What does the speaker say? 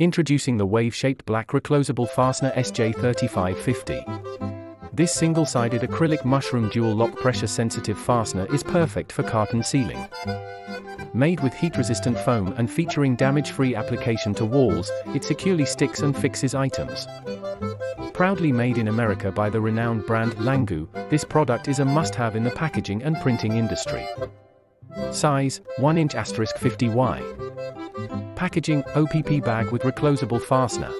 Introducing the wave-shaped black reclosable fastener SJ3550. This single-sided acrylic mushroom dual lock pressure-sensitive fastener is perfect for carton sealing. Made with heat-resistant foam and featuring damage-free application to walls, it securely sticks and fixes items. Proudly made in America by the renowned brand Langu, this product is a must-have in the packaging and printing industry. Size, 1 inch asterisk 50Y. Packaging, OPP bag with reclosable fastener.